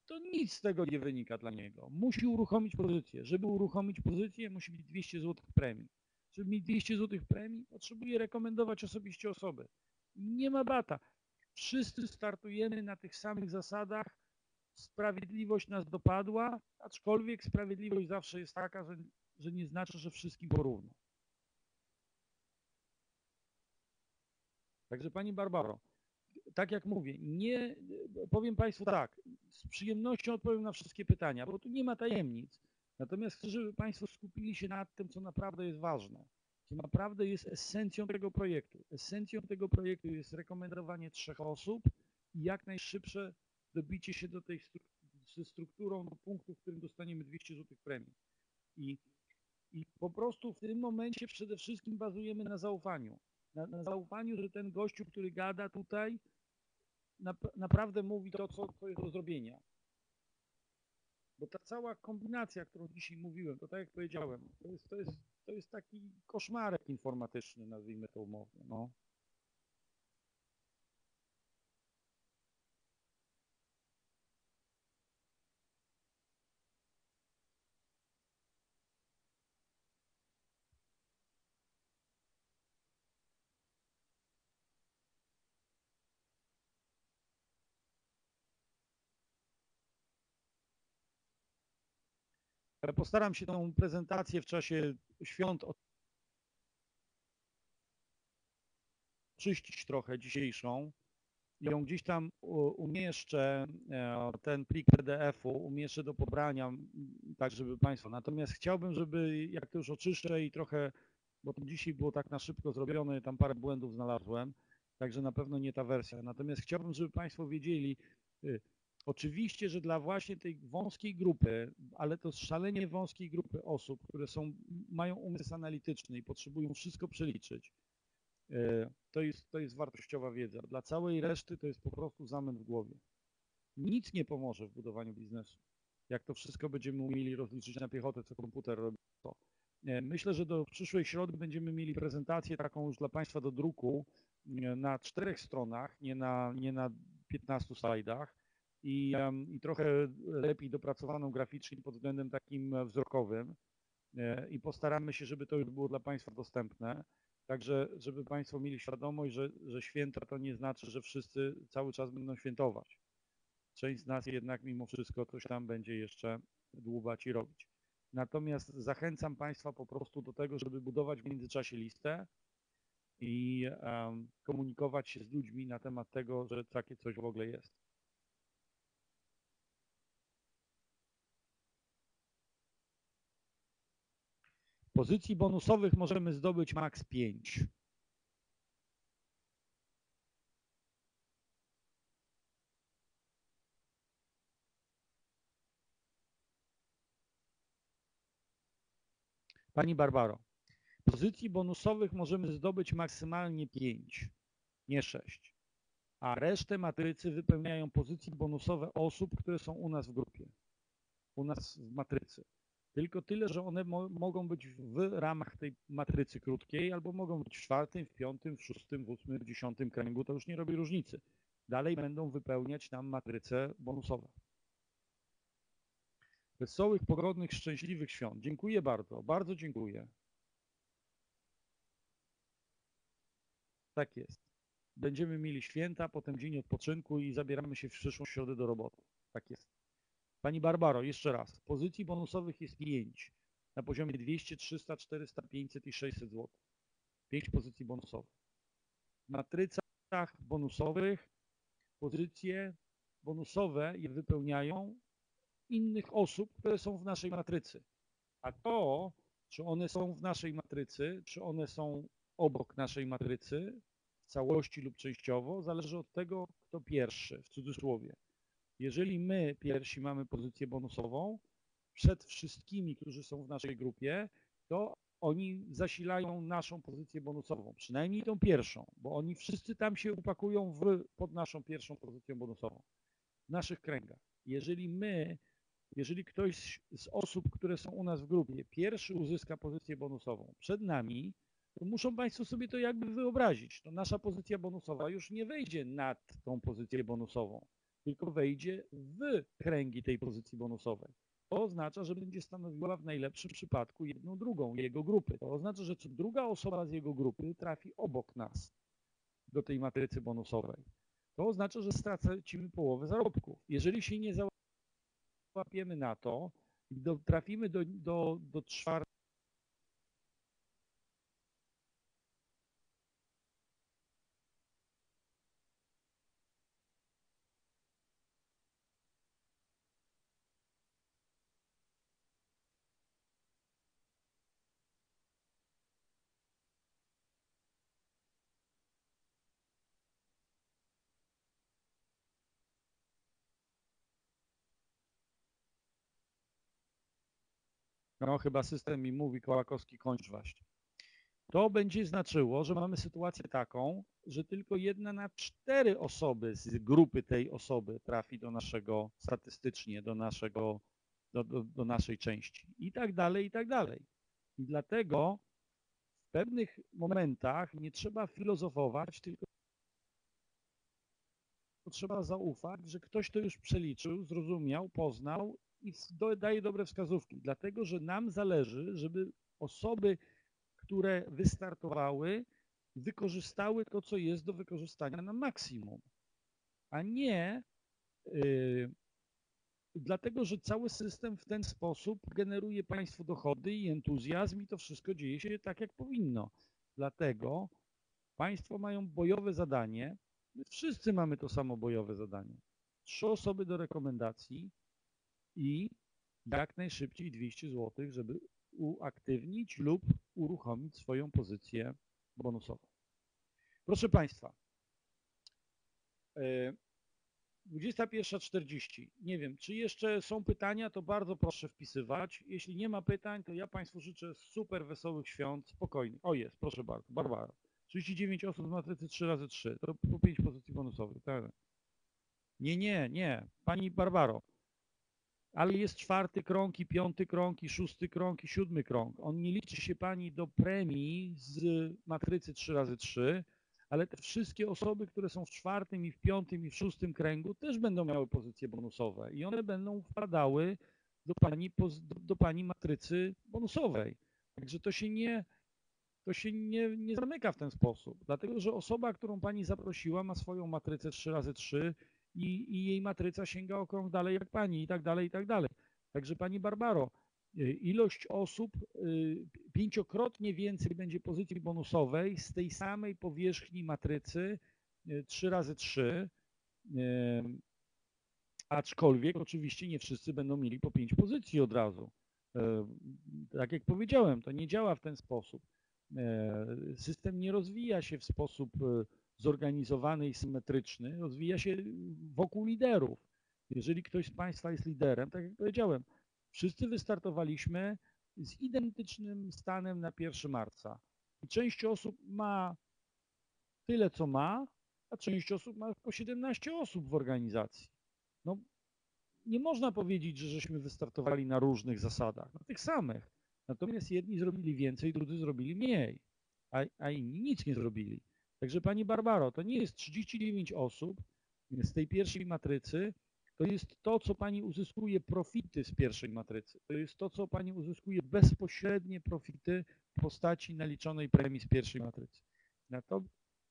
to nic z tego nie wynika dla niego. Musi uruchomić pozycję. Żeby uruchomić pozycję, musi mieć 200 zł premii. Żeby mieć 200 zł premii, potrzebuje rekomendować osobiście osoby. Nie ma bata. Wszyscy startujemy na tych samych zasadach. Sprawiedliwość nas dopadła, aczkolwiek sprawiedliwość zawsze jest taka, że, że nie znaczy, że wszystkim porówno. Także Pani Barbaro, tak jak mówię, nie powiem Państwu tak, z przyjemnością odpowiem na wszystkie pytania, bo tu nie ma tajemnic. Natomiast chcę, żeby Państwo skupili się nad tym, co naprawdę jest ważne co naprawdę jest esencją tego projektu. Esencją tego projektu jest rekomendowanie trzech osób i jak najszybsze dobicie się do tej ze strukturą do punktu, w którym dostaniemy 200 zł premii. I, I po prostu w tym momencie przede wszystkim bazujemy na zaufaniu. Na, na zaufaniu, że ten gościu, który gada tutaj, naprawdę mówi to, co, co jest do zrobienia. Bo ta cała kombinacja, którą dzisiaj mówiłem, to tak jak powiedziałem, to jest, to jest to jest taki koszmarek informatyczny, nazwijmy to umownie. No. Postaram się tą prezentację w czasie świąt oczyścić trochę dzisiejszą. Ją gdzieś tam umieszczę, e, ten plik PDF-u umieszczę do pobrania, tak żeby Państwo. Natomiast chciałbym, żeby jak to już oczyszczę i trochę, bo to dzisiaj było tak na szybko zrobione, tam parę błędów znalazłem, także na pewno nie ta wersja. Natomiast chciałbym, żeby Państwo wiedzieli, y, Oczywiście, że dla właśnie tej wąskiej grupy, ale to szalenie wąskiej grupy osób, które są, mają umysł analityczny i potrzebują wszystko przeliczyć, e, to jest, to jest wartościowa wiedza. Dla całej reszty to jest po prostu zamęt w głowie. Nic nie pomoże w budowaniu biznesu. Jak to wszystko będziemy umieli rozliczyć na piechotę, co komputer robi. To. E, myślę, że do przyszłej środy będziemy mieli prezentację taką już dla Państwa do druku e, na czterech stronach, nie na, nie na 15 slajdach i, i trochę lepiej dopracowaną graficznie pod względem takim wzrokowym. e, i postaramy się, żeby to już było dla Państwa dostępne. Także, żeby Państwo mieli świadomość, że, że święta to nie znaczy, że wszyscy cały czas będą świętować. Część z nas jednak mimo wszystko coś tam będzie jeszcze dłubać i robić. Natomiast zachęcam Państwa po prostu do tego, żeby budować w międzyczasie listę i um, komunikować się z ludźmi na temat tego, że takie coś w ogóle jest. Pozycji bonusowych możemy zdobyć maks 5. Pani Barbaro, pozycji bonusowych możemy zdobyć maksymalnie 5, nie 6. A resztę matrycy wypełniają pozycje bonusowe osób, które są u nas w grupie, u nas w matrycy. Tylko tyle, że one mo mogą być w ramach tej matrycy krótkiej, albo mogą być w czwartym, w piątym, w szóstym, w ósmym, w dziesiątym kręgu, to już nie robi różnicy. Dalej będą wypełniać nam matryce bonusowe. Wesołych, pogodnych, szczęśliwych świąt. Dziękuję bardzo, bardzo dziękuję. Tak jest. Będziemy mieli święta, potem dzień odpoczynku i zabieramy się w przyszłą środę do roboty. Tak jest. Pani Barbaro, jeszcze raz. Pozycji bonusowych jest 5 na poziomie 200, 300, 400, 500 i 600 zł. 5 pozycji bonusowych. W matrycach bonusowych pozycje bonusowe je wypełniają innych osób, które są w naszej matrycy. A to, czy one są w naszej matrycy, czy one są obok naszej matrycy, w całości lub częściowo, zależy od tego, kto pierwszy, w cudzysłowie. Jeżeli my pierwsi mamy pozycję bonusową, przed wszystkimi, którzy są w naszej grupie, to oni zasilają naszą pozycję bonusową, przynajmniej tą pierwszą, bo oni wszyscy tam się upakują w, pod naszą pierwszą pozycję bonusową w naszych kręgach. Jeżeli my jeżeli ktoś z osób, które są u nas w grupie, pierwszy uzyska pozycję bonusową przed nami, to muszą Państwo sobie to jakby wyobrazić. To nasza pozycja bonusowa już nie wejdzie nad tą pozycję bonusową, tylko wejdzie w kręgi tej pozycji bonusowej. To oznacza, że będzie stanowiła w najlepszym przypadku jedną drugą jego grupy. To oznacza, że co druga osoba z jego grupy trafi obok nas do tej matrycy bonusowej. To oznacza, że stracimy połowę zarobków. Jeżeli się nie łapiemy na to i trafimy do, do, do czwartego No chyba system mi mówi, Kołakowski, kończ właśnie. To będzie znaczyło, że mamy sytuację taką, że tylko jedna na cztery osoby z grupy tej osoby trafi do naszego, statystycznie do naszego, do, do, do naszej części. I tak dalej, i tak dalej. I dlatego w pewnych momentach nie trzeba filozofować, tylko trzeba zaufać, że ktoś to już przeliczył, zrozumiał, poznał i daje dobre wskazówki, dlatego że nam zależy, żeby osoby, które wystartowały, wykorzystały to, co jest do wykorzystania na maksimum, a nie yy, dlatego, że cały system w ten sposób generuje Państwu dochody i entuzjazm i to wszystko dzieje się tak, jak powinno. Dlatego Państwo mają bojowe zadanie, my wszyscy mamy to samo bojowe zadanie. Trzy osoby do rekomendacji, i jak najszybciej 200 zł, żeby uaktywnić lub uruchomić swoją pozycję bonusową. Proszę Państwa, 21.40. E, nie wiem, czy jeszcze są pytania, to bardzo proszę wpisywać. Jeśli nie ma pytań, to ja Państwu życzę super wesołych świąt, spokojnie. O jest, proszę bardzo, Barbara. 39 osób z matrycy 3 razy 3 to po 5 pozycji bonusowych. Tak? Nie, nie, nie. Pani Barbaro, ale jest czwarty krąg i piąty krąg i szósty krąg i siódmy krąg. On nie liczy się Pani do premii z matrycy 3 razy 3 ale te wszystkie osoby, które są w czwartym i w piątym i w szóstym kręgu też będą miały pozycje bonusowe i one będą wpadały do pani, do, pani matrycy bonusowej. Także to się nie, to się nie, nie zamyka w ten sposób, dlatego że osoba, którą pani zaprosiła, ma swoją matrycę 3 razy 3 i, i jej matryca sięga o krąg dalej jak pani i tak dalej, i tak dalej. Także pani Barbaro, y, ilość osób, y, pięciokrotnie więcej będzie pozycji bonusowej z tej samej powierzchni matrycy 3 razy 3 aczkolwiek oczywiście nie wszyscy będą mieli po 5 pozycji od razu. E, Tak jak powiedziałem, to nie działa w ten sposób. E, System nie rozwija się w sposób e, zorganizowany i symetryczny, rozwija się wokół liderów. Jeżeli ktoś z Państwa jest liderem, tak jak powiedziałem, wszyscy wystartowaliśmy z identycznym stanem na 1 marca. I część osób ma tyle, co ma, a część osób ma po 17 osób w organizacji. No, nie można powiedzieć, że żeśmy wystartowali na różnych zasadach, na tych samych. Natomiast jedni zrobili więcej, drudzy zrobili mniej, a, a inni nic nie zrobili. Także Pani Barbaro, to nie jest 39 osób z tej pierwszej matrycy, to jest to, co Pani uzyskuje profity z pierwszej matrycy. To jest to, co Pani uzyskuje bezpośrednie profity w postaci naliczonej premii z pierwszej matrycy. Nato-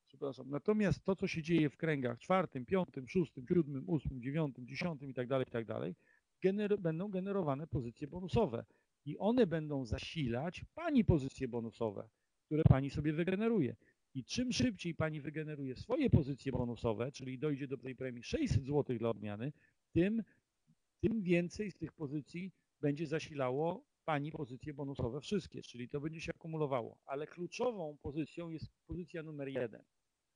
przepraszam, natomiast to, co się dzieje w kręgach czwartym, piątym, szóstym, siódmym, ósmym, dziewiątym, dziesiątym i tak dalej, i tak dalej, gener będą generowane pozycje bonusowe i one będą zasilać Pani pozycje bonusowe, które Pani sobie wygeneruje. I czym szybciej Pani wygeneruje swoje pozycje bonusowe, czyli dojdzie do tej premii 600 zł dla odmiany, tym, tym więcej z tych pozycji będzie zasilało Pani pozycje bonusowe wszystkie, czyli to będzie się akumulowało. Ale kluczową pozycją jest pozycja numer jeden.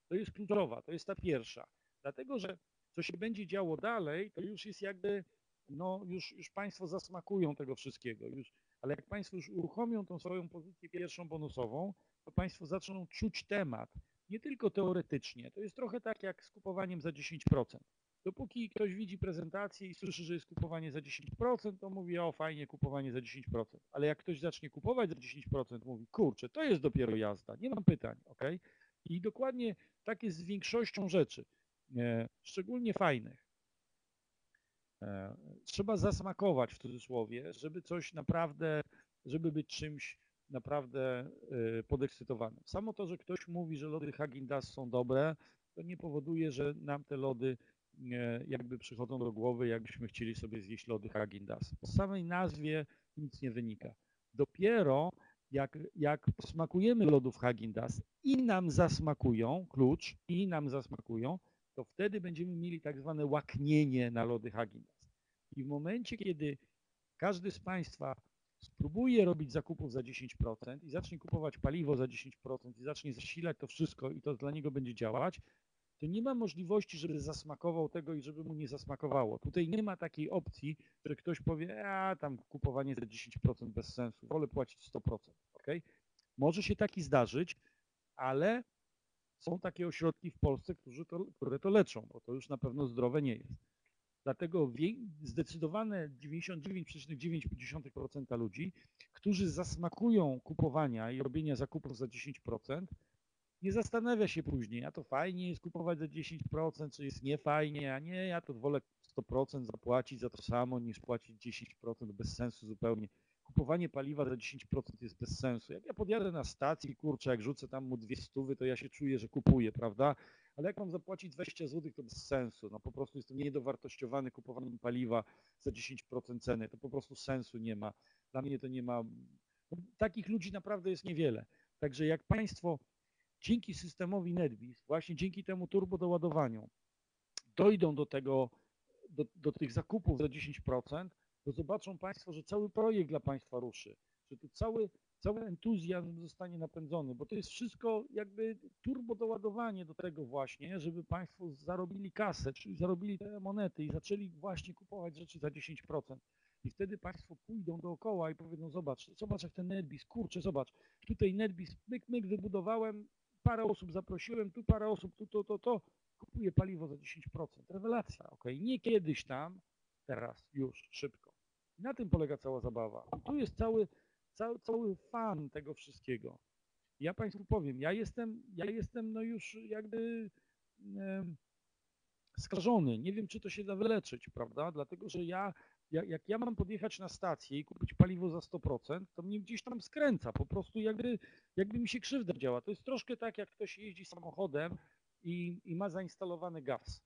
To jest kluczowa, to jest ta pierwsza. Dlatego, że co się będzie działo dalej, to już jest jakby, no już, już Państwo zasmakują tego wszystkiego, już, ale jak Państwo już uruchomią tą swoją pozycję pierwszą bonusową, to Państwo zaczną czuć temat. Nie tylko teoretycznie, to jest trochę tak jak z kupowaniem za 10%. Dopóki ktoś widzi prezentację i słyszy, że jest kupowanie za 10%, to mówi, o fajnie, kupowanie za 10%. Ale jak ktoś zacznie kupować za 10%, mówi, kurczę, to jest dopiero jazda, nie mam pytań, ok? I dokładnie tak jest z większością rzeczy, e, szczególnie fajnych. E, Trzeba zasmakować w cudzysłowie, żeby coś naprawdę, żeby być czymś naprawdę e, podekscytowanym. Samo to, że ktoś mówi, że lody Häagen-Dazs są dobre, to nie powoduje, że nam te lody jakby przychodzą do głowy, jakbyśmy chcieli sobie zjeść lody Häagen-Dazs. Po samej nazwie nic nie wynika. Dopiero jak, jak smakujemy lodów Häagen-Dazs i nam zasmakują, klucz, i nam zasmakują, to wtedy będziemy mieli tak zwane łaknienie na lody Häagen-Dazs. I w momencie, kiedy każdy z Państwa spróbuje robić zakupów za 10% i zacznie kupować paliwo za 10% i zacznie zasilać to wszystko i to dla niego będzie działać, to nie ma możliwości, żeby zasmakował tego i żeby mu nie zasmakowało. Tutaj nie ma takiej opcji, że ktoś powie, a tam kupowanie za 10% bez sensu, wolę płacić 100%. Okay? Może się taki zdarzyć, ale są takie ośrodki w Polsce, którzy to, które to leczą, bo to już na pewno zdrowe nie jest. Dlatego zdecydowane 99,9% ludzi, którzy zasmakują kupowania i robienia zakupów za 10%, nie zastanawia się później, a to fajnie jest kupować za 10%, czy jest niefajnie, a nie, ja to wolę 100% zapłacić za to samo, niż płacić 10% bez sensu zupełnie. Kupowanie paliwa za 10% jest bez sensu. Jak ja podjadę na stacji, kurczę, jak rzucę tam mu dwie stówy, to ja się czuję, że kupuję, prawda? Ale jak mam zapłacić 20 zł, to bez sensu. No po prostu jestem niedowartościowany kupowaniem paliwa za 10% ceny. To po prostu sensu nie ma. Dla mnie to nie ma... No, takich ludzi naprawdę jest niewiele. Także jak Państwo dzięki systemowi NetBees, właśnie dzięki temu turbodoładowaniu, dojdą do tego, do, do tych zakupów za 10%, to zobaczą Państwo, że cały projekt dla Państwa ruszy, że tu cały, cały entuzjazm zostanie napędzony, bo to jest wszystko jakby turbodoładowanie do tego właśnie, żeby Państwo zarobili kasę, czyli zarobili te monety i zaczęli właśnie kupować rzeczy za 10%. I wtedy Państwo pójdą dookoła i powiedzą, zobacz, zobacz jak ten NetBees, kurczę, zobacz, tutaj NetBees, myk, myk, wybudowałem, parę osób zaprosiłem, tu parę osób, tu to, to, to, kupuję paliwo za 10%. Rewelacja, ok? Nie kiedyś tam, teraz, już, szybko. I na tym polega cała zabawa. I tu jest cały, cały, cały fan tego wszystkiego. Ja Państwu powiem, ja jestem, ja jestem no już jakby em, skażony. Nie wiem, czy to się da wyleczyć, prawda? Dlatego, że ja jak, jak ja mam podjechać na stację i kupić paliwo za 100%, to mnie gdzieś tam skręca, po prostu jakby, jakby mi się krzywda działa. To jest troszkę tak, jak ktoś jeździ samochodem i, i ma zainstalowany gaz.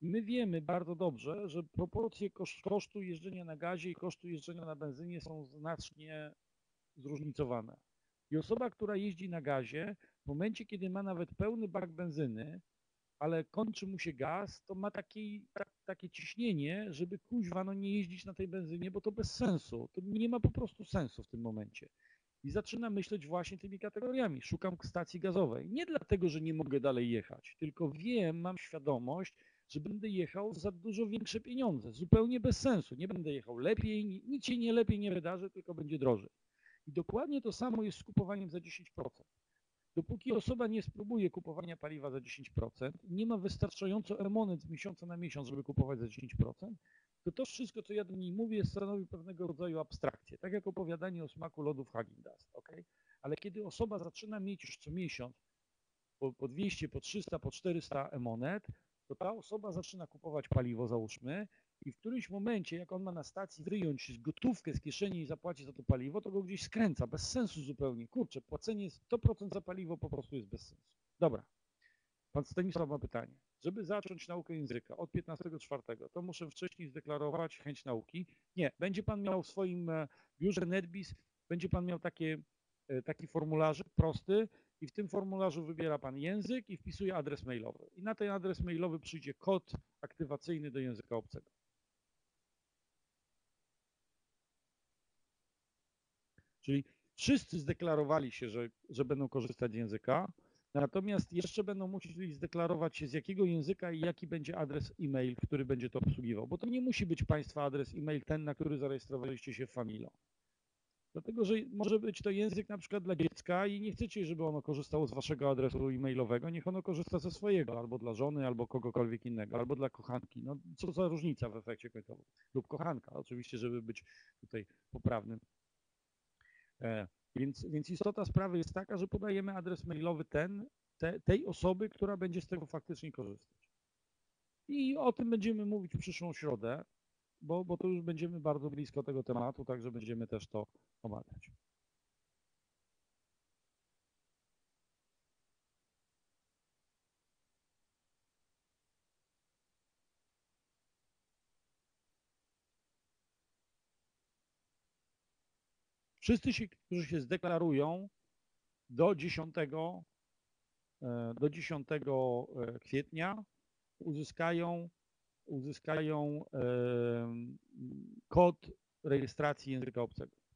My wiemy bardzo dobrze, że proporcje kosztu jeżdżenia na gazie i kosztu jeżdżenia na benzynie są znacznie zróżnicowane. I osoba, która jeździ na gazie, w momencie, kiedy ma nawet pełny bak benzyny, ale kończy mu się gaz, to ma taki, tak, takie ciśnienie, żeby kuźwa no nie jeździć na tej benzynie, bo to bez sensu. To nie ma po prostu sensu w tym momencie. I zaczyna myśleć właśnie tymi kategoriami. Szukam stacji gazowej. Nie dlatego, że nie mogę dalej jechać, tylko wiem, mam świadomość, że będę jechał za dużo większe pieniądze. Zupełnie bez sensu. Nie będę jechał lepiej, nic się nie lepiej nie wydarzy, tylko będzie drożej. I dokładnie to samo jest z kupowaniem za 10%. Dopóki osoba nie spróbuje kupowania paliwa za 10%, nie ma wystarczająco emonet z miesiąca na miesiąc, żeby kupować za 10%, to to wszystko, co ja do niej mówię, stanowi pewnego rodzaju abstrakcję. Tak jak opowiadanie o smaku lodów Häagen-Dazs, ok? Ale kiedy osoba zaczyna mieć już co miesiąc po, po 200, po 300, po 400 emonet, to ta osoba zaczyna kupować paliwo, załóżmy, i w którymś momencie, jak on ma na stacji wyjąć gotówkę z kieszeni i zapłacić za to paliwo, to go gdzieś skręca, bez sensu zupełnie. Kurczę, płacenie 100% za paliwo po prostu jest bez sensu. Dobra. Pan Stanisław ma pytanie. Żeby zacząć naukę języka od 15.04, to muszę wcześniej zdeklarować chęć nauki. Nie, będzie Pan miał w swoim e, biurze NetBiz, będzie Pan miał takie, e, taki formularzyk prosty i w tym formularzu wybiera Pan język i wpisuje adres mailowy. I na ten adres mailowy przyjdzie kod aktywacyjny do języka obcego. Czyli wszyscy zdeklarowali się, że, że będą korzystać z języka, natomiast jeszcze będą musieli zdeklarować się z jakiego języka i jaki będzie adres e-mail, który będzie to obsługiwał, bo to nie musi być Państwa adres e-mail ten, na który zarejestrowaliście się w Familo. Dlatego, że może być to język na przykład dla dziecka i nie chcecie, żeby ono korzystało z waszego adresu e-mailowego, niech ono korzysta ze swojego, albo dla żony, albo kogokolwiek innego, albo dla kochanki. No co za różnica w efekcie końcowym. Lub kochanka, oczywiście, żeby być tutaj poprawnym E, więc, więc istota sprawy jest taka, że podajemy adres mailowy ten, te, tej osoby, która będzie z tego faktycznie korzystać. I o tym będziemy mówić w przyszłą środę, bo, bo to już będziemy bardzo blisko tego tematu, także będziemy też to omawiać. Wszyscy, się, którzy się zdeklarują do 10, e, do 10 e, kwietnia uzyskają, uzyskają e, kod rejestracji języka obcego.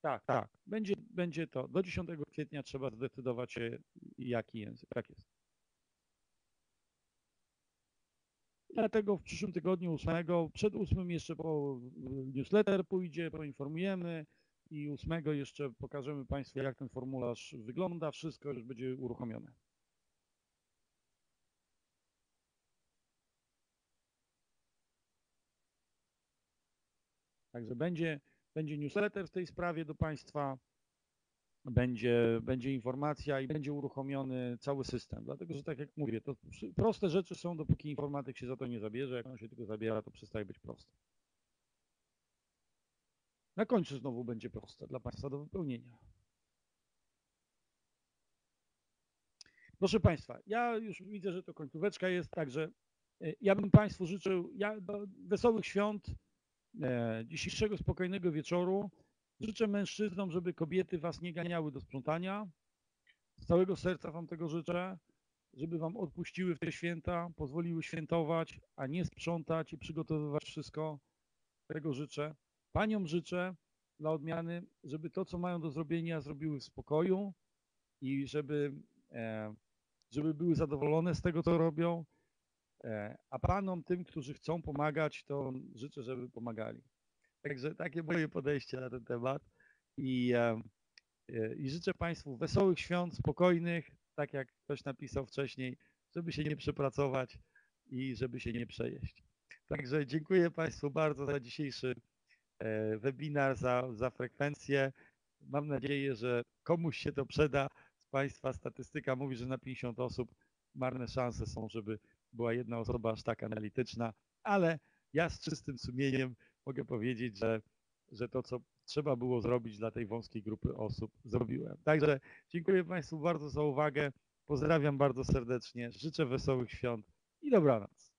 Tak, tak. Będzie, będzie to. Do 10 kwietnia trzeba zdecydować się, jaki język. Tak jest. Dlatego w przyszłym tygodniu 8, przed 8 jeszcze po newsletter pójdzie, poinformujemy i 8 jeszcze pokażemy Państwu, jak ten formularz wygląda. Wszystko już będzie uruchomione. Także będzie, będzie newsletter w tej sprawie do Państwa będzie, będzie informacja i będzie uruchomiony cały system. Dlatego, że tak jak mówię, to proste rzeczy są, dopóki informatyk się za to nie zabierze. Jak on się tylko zabiera, to przestaje być proste. Na końcu znowu będzie proste dla Państwa do wypełnienia. Proszę Państwa, ja już widzę, że to końcóweczka jest, także e, ja bym Państwu życzył ja, wesołych świąt, dzisiejszego spokojnego wieczoru. Życzę mężczyznom, żeby kobiety was nie ganiały do sprzątania. Z całego serca wam tego życzę, żeby wam odpuściły w te święta, pozwoliły świętować, a nie sprzątać i przygotowywać wszystko. Tego życzę. Paniom życzę dla odmiany, żeby to, co mają do zrobienia, zrobiły w spokoju i żeby, e, żeby były zadowolone z tego, co robią. E, a panom, tym, którzy chcą pomagać, to życzę, żeby pomagali. Także takie moje podejście na ten temat i, e, i życzę Państwu wesołych świąt, spokojnych, tak jak ktoś napisał wcześniej, żeby się nie przepracować i żeby się nie przejeść. Także dziękuję Państwu bardzo za dzisiejszy e, webinar, za, za frekwencję. Mam nadzieję, że komuś się to przyda. Z Państwa statystyka mówi, że na 50 osób marne szanse są, żeby była jedna osoba aż tak analityczna, ale ja z czystym sumieniem mogę powiedzieć, że, że to, co trzeba było zrobić dla tej wąskiej grupy osób, zrobiłem. Także dziękuję Państwu bardzo za uwagę. Pozdrawiam bardzo serdecznie. Życzę wesołych świąt i dobranoc.